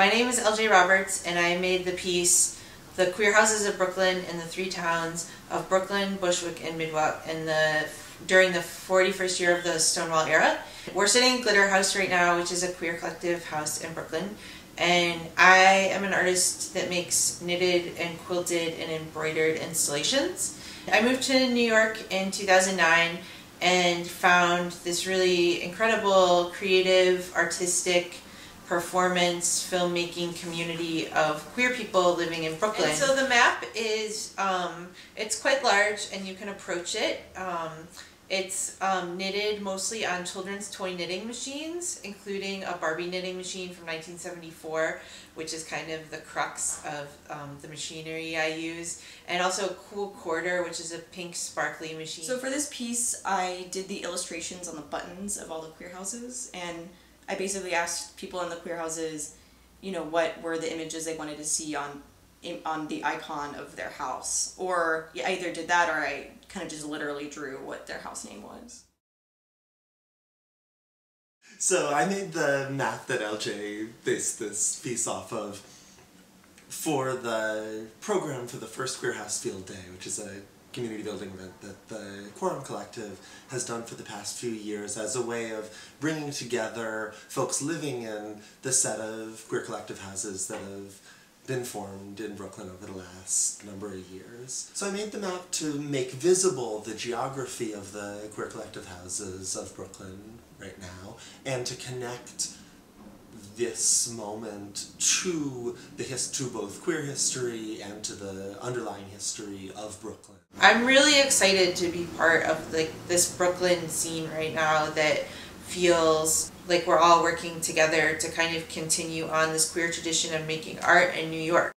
My name is LJ Roberts, and I made the piece "The Queer Houses of Brooklyn in the Three Towns of Brooklyn, Bushwick, and Midwout" in the during the 41st year of the Stonewall era. We're sitting in Glitter House right now, which is a queer collective house in Brooklyn, and I am an artist that makes knitted and quilted and embroidered installations. I moved to New York in 2009 and found this really incredible, creative, artistic, performance filmmaking community of queer people living in Brooklyn. And so the map is um, it's quite large and you can approach it. Um, it's um, knitted mostly on children's toy knitting machines, including a Barbie knitting machine from 1974, which is kind of the crux of um, the machinery I use, and also a cool quarter, which is a pink sparkly machine. So for this piece, I did the illustrations on the buttons of all the queer houses, and I basically asked people in the queer houses, you know, what were the images they wanted to see on on the icon of their house. Or I either did that or I kind of just literally drew what their house name was. So I made the map that LJ based this piece off of for the program for the first Queer House Field Day, which is a community building event that the Quorum Collective has done for the past few years as a way of bringing together folks living in the set of queer collective houses that have been formed in Brooklyn over the last number of years. So I made the map to make visible the geography of the queer collective houses of Brooklyn right now and to connect this moment to the his to both queer history and to the underlying history of Brooklyn. I'm really excited to be part of like this Brooklyn scene right now that feels like we're all working together to kind of continue on this queer tradition of making art in New York.